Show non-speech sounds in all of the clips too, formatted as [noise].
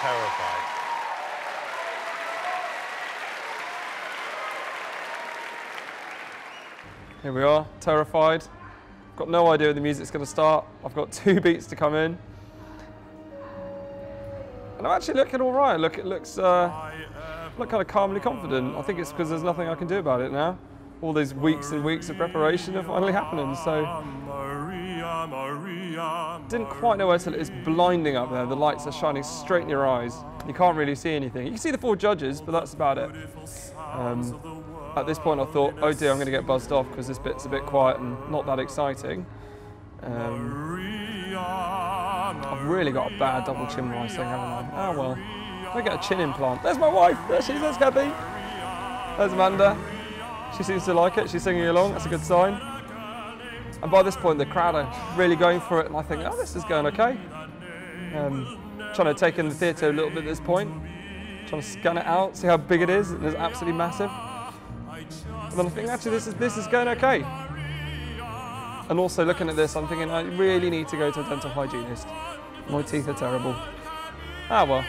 terrified. Here we are, terrified. Got no idea when the music's going to start. I've got [laughs] two beats to come in. And I'm actually looking all right. Look, it looks, uh, look kind of calmly confident. I think it's because there's nothing I can do about it now. All these weeks and weeks of preparation are finally happening. So didn't quite know where to. It's blinding up there. The lights are shining straight in your eyes. You can't really see anything. You can see the four judges, but that's about it. Um, at this point I thought, oh dear, I'm going to get buzzed off because this bit's a bit quiet and not that exciting. Um, I've really got a bad double chin rise thing, haven't I? Oh well. I get a chin implant. There's my wife. There she is. There's Kathy. There's Amanda. She seems to like it. She's singing along. That's a good sign. And by this point, the crowd are really going for it, and I think, oh, this is going okay. Um, trying to take in the theatre a little bit at this point. Trying to scan it out, see how big it is. It is absolutely massive. And then I think actually this is this is going okay. And also looking at this, I'm thinking I really need to go to a dental hygienist. My teeth are terrible. Ah well.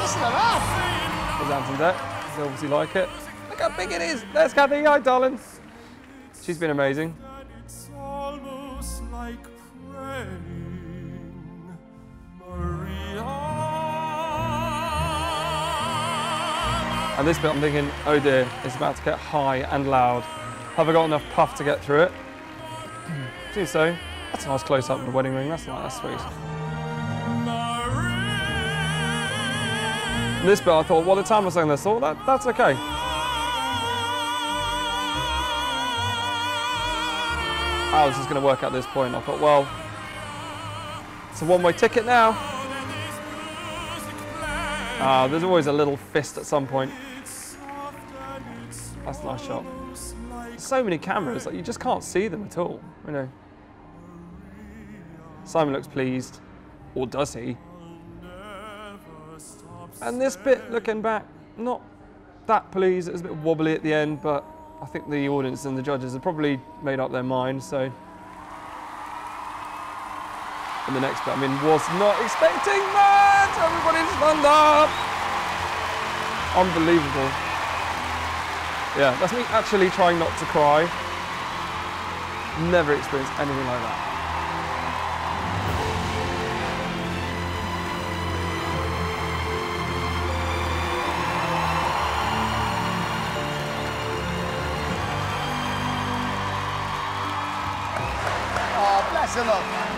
Listen to that. There's Ant and Dec. They obviously like it. Look how big it is. There's Kathy. Hi, darling. She's been amazing. It's almost like praying, Maria. And this bit I'm thinking, oh dear, it's about to get high and loud. Have I got enough puff to get through it? [clears throat] Seems so. That's a nice close up of the wedding ring. That's nice. That's sweet. This bit I thought, well, the time I was saying this, I thought that, that's okay. How is this going to work at this point? I thought, well, it's a one-way ticket now. Ah, there's always a little fist at some point. That's a nice shot. So many cameras, like you just can't see them at all. You know. Simon looks pleased, or does he? And this bit, looking back, not that pleased. It was a bit wobbly at the end, but I think the audience and the judges have probably made up their mind. So, and the next bit, I mean, was not expecting that. Everybody stand up. Unbelievable. Yeah, that's me actually trying not to cry. Never experienced anything like that. Oh, bless her, look.